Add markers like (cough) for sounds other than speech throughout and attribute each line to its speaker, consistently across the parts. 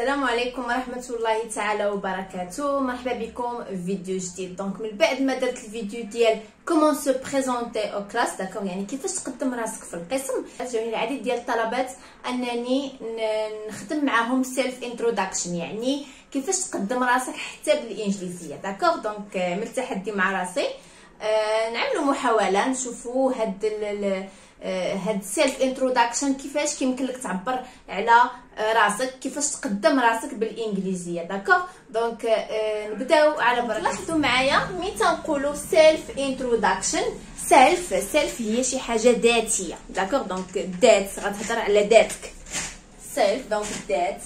Speaker 1: السلام عليكم ورحمة الله تعالى وبركاته. مرحبا بكم في فيديو جديد. donc من بعد ما درت الفيديو ديال comment se présenter en classe d'accord يعني كيفاش تقدم راسك في القسم؟ جاوني العديد ديال الطلبات أنني نخدم معاهم self introduction يعني كيفاش تقدم راسك حتى بالإنجليزية d'accord donc من التحدي مع راسي. آه نعملوا محاولة نشوفوا هاد هاد self introduction كيفاش كيمكن لك تعبر على آه، راسك كيفاش تقدم راسك بالإنجليزية. d'accord donc آه، نبداو على بركة. لاحظوا معايا ملي تنقولوا self introduction self self هي شي حاجة ذاتية. d'accord donc ذات غتهضر على ذاتك self donc ذات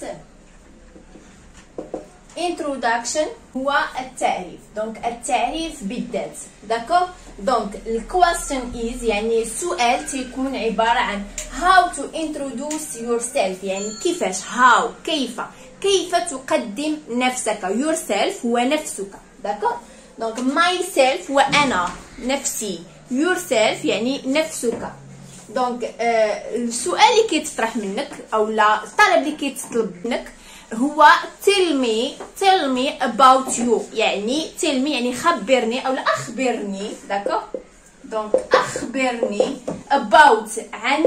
Speaker 1: introduction هو التعريف. donc التعريف بالذات. d'accord donc ال question is يعني السؤال تيكون عبارة عن how to introduce yourself. يعني كيفاش؟ How كيف؟ كيف تقدم نفسك؟ Yourself هو نفسك. d'accord donc myself هو أنا نفسي. Yourself يعني نفسك. donc آه السؤال اللي كيتطرح منك أو لا الطلب اللي كيتطلب منك هو tell me tell me about you. يعني tell me يعني خبرني أو أخبرني d'accord donc أخبرني about عن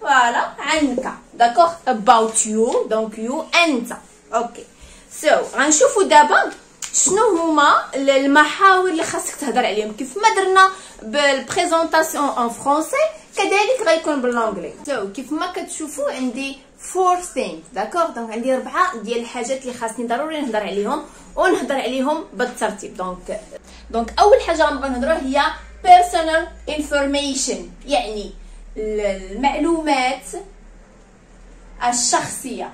Speaker 1: voilà عنك d'accord about you donc you انت okay so so, غنشوفوا دابا شنو هما المحاور اللي خاصك تهضر عليهم. كيف ما درنا بال présentation en français كذلك غيكون بال anglais so so, كيف ما كتشوفوا عندي four things d'accord donc عندي ربعه ديال الحاجات اللي خاصني ضروري نهضر عليهم ونهضر عليهم بالترتيب donc donc اول حاجة غنبغي نهضروا هي personal information يعني المعلومات الشخصيه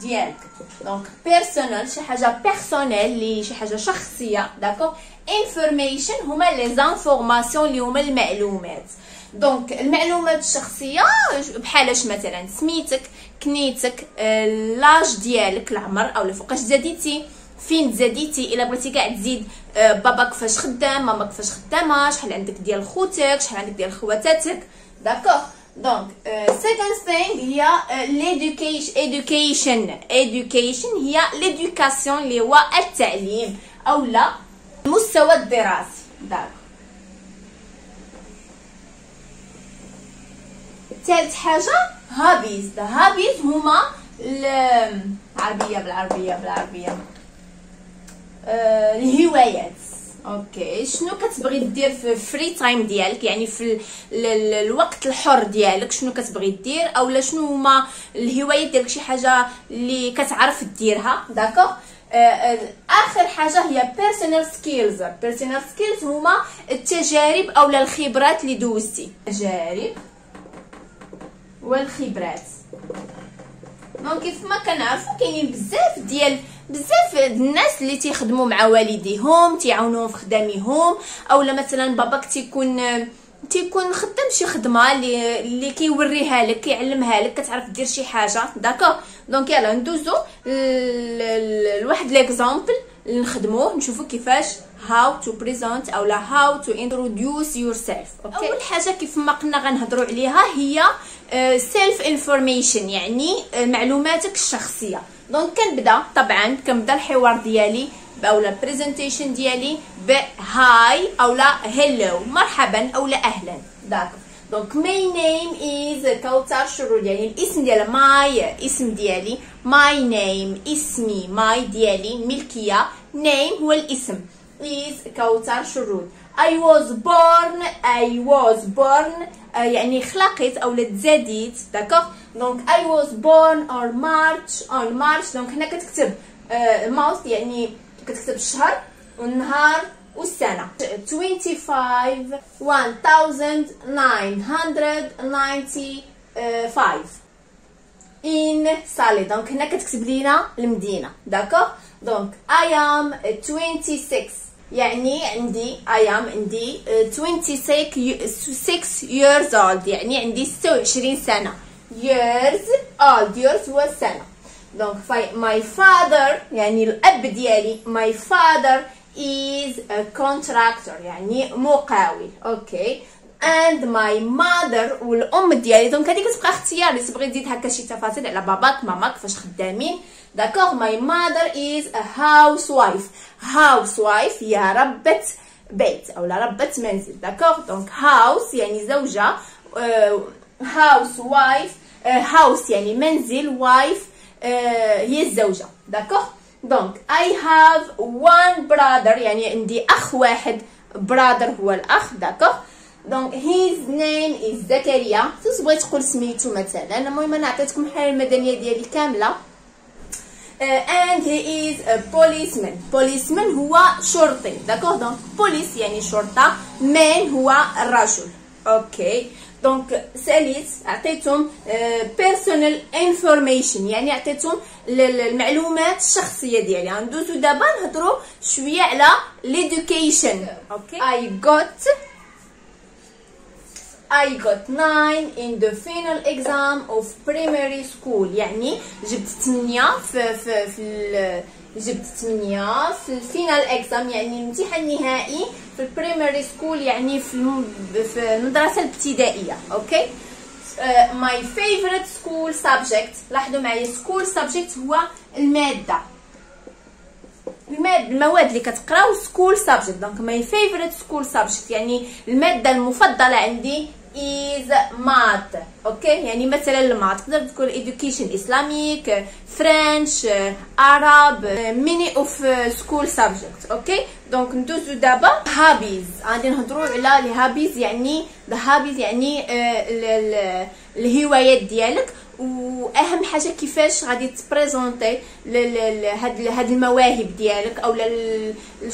Speaker 1: ديالك donc personal شي حاجة personnel اللي شي حاجة شخصيه d'accord information هما les informations اللي هما المعلومات donc المعلومات الشخصيه بحال اش مثلا سميتك كنيتك l'âge ديالك العمر أو فوقاش زاديتي فين تزاديتي الا بغيتي كاع تزيد آه، باباك فاش خدام ماماك فاش خدامه شحال عندك ديال خوتك شحال عندك ديال خواتاتك d'accord donc second thing هي ل education education هي l'éducation اللي هو التعليم أو لا المستوى الدراسي d'accord ثالث حاجة hobbies hobbies هما العربيه بالعربيه بالعربيه الهوايات okay. شنو كتبغي دير في free time ديالك؟ يعني في الوقت الحر ديالك شنو كتبغي دير؟ أولا شنو هما الهوايات ديالك؟ شي حاجة اللي كتعرف ديرها d'accord آه، آه، آخر حاجة هي personal skills personal skills هما التجارب اولا الخبرات اللي دوزتي. تجارب والخبرات. donc كيف ما كنعرفوا كاينين بزاف ديال بزاف الناس اللي تيخدموا مع والديهم تيعاونوهم في خداميهم اولا مثلا باباك تيكون تيكون خدام شي خدمة اللي اللي كيوريها لك كيعلمها لك كتعرف دير شي حاجة. d'accord donc يلا ندوزو لواحد l'exemple نخدموه نشوفوا كيفاش how to present أو لا how to introduce yourself. okay أول حاجة كيف ما قلنا غنهضروا عليها هي self uh, information يعني uh, معلوماتك الشخصية. donc كنبدا طبعا كنبدا الحوار ديالي أولا ال presentation ديالي ب hi اولا hello مرحبا اولا أهلا. d'accord donc my name is كوثر شرود يعني الاسم ديال my اسم ديالي. my name اسمي my ديالي. ملكية. name هو الاسم. Is كوثر شرود. I was born I was born uh, يعني خلقت أو تزاديت d'accord donc I was born on March on March donc هنا كتكتب ماوس uh, يعني كتكتب الشهر والنهار والسنة. 25 1995 in Salé donc هنا كتكتب لينا المدينة d'accord donc I am 26 يعني عندي I am عندي 26 years old يعني عندي 26 سنة. Years old years هو السنة donc my father يعني الأب ديالي my father is a contractor يعني مقاول. okay and my mother والأم ديالي. donc هذه كتبقى اختيار اللي تبغي تزيد هكا شي تفاصيل على باباك ماماك فاش خدامين. d'accord my mother is a housewife. Housewife هي ربة بيت أو ربة منزل. d'accord donc house يعني زوجة housewife house يعني منزل wife هي الزوجة. d'accord donc I have one brother يعني عندي أخ واحد. Brother هو الأخ d'accord donc his name is زكريا تبغي تقول سميتو مثلا المهم أنا عطيتكم الحاله المدنيه ديالي كامله he is a policeman. Policeman هو شرطي d'accord donc police يعني شرطه man هو الرجل okay donc ساليت عطيتهم personal information يعني عطيتهم المعلومات الشخصيه ديالي غندوزو دابا نهضروا شوية على ل education okay I got I got 9 in the final exam of primary school. يعني جبت 8 في في في جبت 8 في ال final exam يعني الامتحان النهائي في ال primary school يعني في في المدرسة الابتدائية. okay my favorite school subject لاحظوا معايا school subject هو المادة. الماد المواد اللي كتقراو school subject donc my favorite school subject يعني المادة المفضلة عندي is math أوكي؟ يعني مثلا ال math. تقدر تقول education Islamic French عرب many of school subject أوكي؟ donc ندوزو دابا hobbies غادي نهضروا على ال hobbies يعني الهابيز يعني الهوايات ديالك. وأهم حاجة كيفاش غادي ت présenter هاد هاد المواهب ديالك أو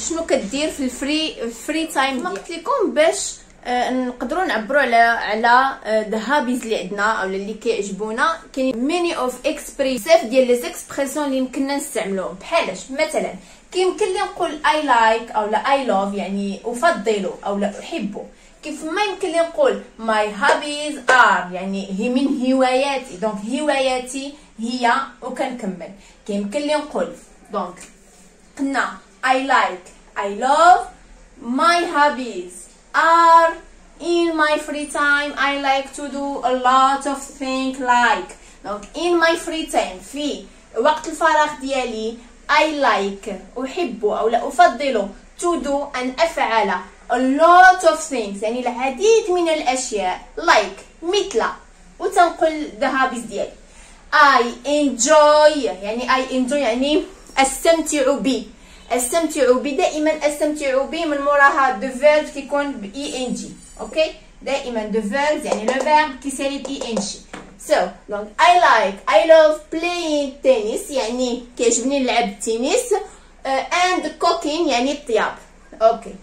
Speaker 1: شنو كدير في ال free free time ما قلت لكم باش نقدروا نعبروا على على the hobbies اللي عندنا أو اللي كيعجبونا. كاين many of express بزاف ديال les expressions اللي يمكننا نستعملوهم. بحالاش؟ مثلا كيمكن لي نقول I like أو لا I love يعني أفضل أو لا احب كيف ما يمكن لي نقول my hobbies are يعني هي من هواياتي. donc هواياتي هي وكنكمل. كيمكن لي نقول Donc قلنا I like I love my hobbies are in my free time I like to do a lot of things like donc in my free time في وقت الفراغ ديالي I like أحب أو لا أفضل to do أن أفعل a lot of things يعني العديد من الأشياء like مثل وتنقل the hobbies ديالي I enjoy يعني I enjoy يعني أستمتع به أستمتع ب دائما أستمتع ب من موراها the verb كيكون ب ing. أوكي؟ دائما the verb يعني le verbe كيسالي ing. so donc I like I love playing tennis يعني كيعجبني نلعب التنس and cooking يعني الطياب. أوكي.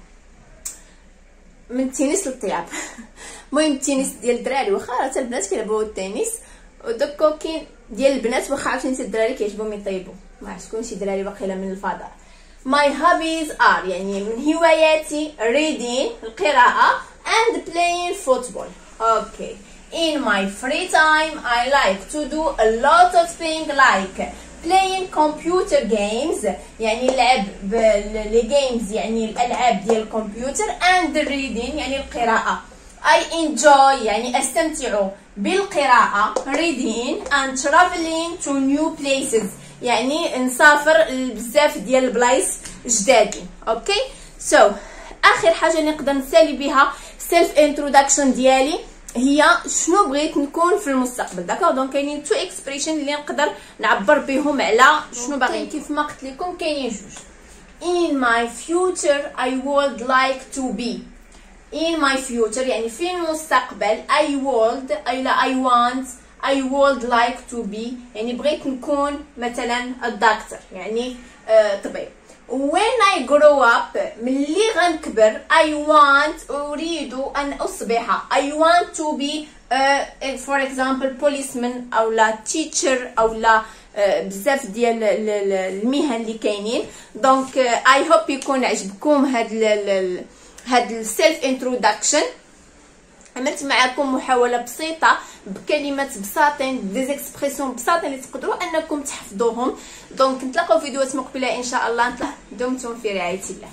Speaker 1: من التنس للطياب. (laughs) المهم التنس ديال الدراري واخا حتى البنات كيلعبوا التنس. ودوك كوكين ديال البنات واخا عرفتي الدراري كيعجبهم يطيبوا. ما عرفتش شي دراري باقيلا من الفضاء. My hobbies are يعني من هواياتي reading القراءة and playing football. Okay. In my free time, I like to do a lot of things like playing computer games يعني لعب باللي games يعني الألعاب ديال الكمبيوتر and reading يعني القراءة. I enjoy يعني أستمتع بالقراءة reading and traveling to new places يعني نسافر لبزاف ديال البلايص جدادين أوكي؟ so so, آخر حاجة نقدر نسالي بها self introduction ديالي هي شنو بغيت نكون في المستقبل d'accord donc كاينين two expression اللي نقدر نعبر بهم على شنو باغي كيف ما قلت لكم كاينين جوج. In my future I would like to be. In my future يعني في المستقبل I would لا I want I would like to be يعني بغيت نكون مثلا الدكتور يعني آه طبيب. When I grow up ملي غنكبر I want أريد أن أصبح I want to be uh, for example policeman أو لا teacher أو لا uh, بزاف ديال المهن اللي كاينين. Donc I hope يكون عجبكم هاد هاد ال self introduction عملت معكم محاولة بسيطة بكلمات بساطين des expressions بساطين اللي تقدروا أنكم تحفظوهم. Donc نتلاقاو فيديوهات مقبلة إن شاء الله. دمتم في رعاية الله.